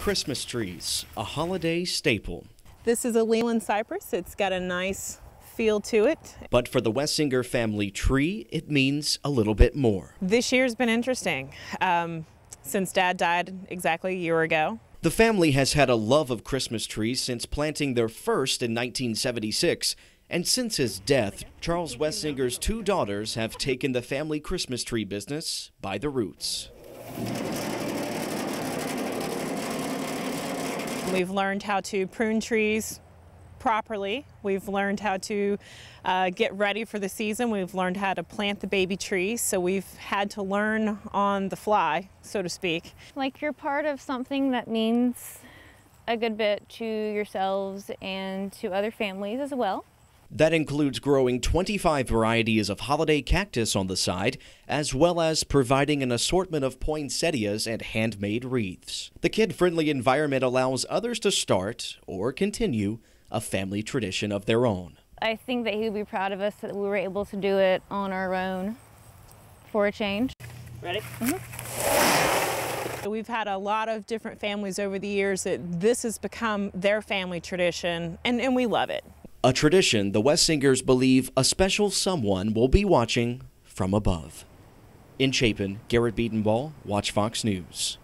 Christmas trees, a holiday staple. This is a Leyland cypress. It's got a nice feel to it. But for the Wessinger family tree, it means a little bit more. This year's been interesting. Um, since Dad died exactly a year ago, The family has had a love of Christmas trees since planting their first in 1976. And since his death, Charles Wessinger's two daughters have taken the family Christmas tree business by the roots. We've learned how to prune trees properly. We've learned how to uh, get ready for the season. We've learned how to plant the baby trees. So we've had to learn on the fly, so to speak. Like you're part of something that means a good bit to yourselves and to other families as well. That includes growing 25 varieties of holiday cactus on the side, as well as providing an assortment of poinsettias and handmade wreaths. The kid friendly environment allows others to start or continue a family tradition of their own. I think that he would be proud of us that we were able to do it on our own for a change. Ready? Mm-hmm. We've had a lot of different families over the years that this has become their family tradition, and, and we love it. A tradition the Wessingers believe a special someone will be watching from above. In Chapin, Garrett Bedenbaugh, WACH Fox News.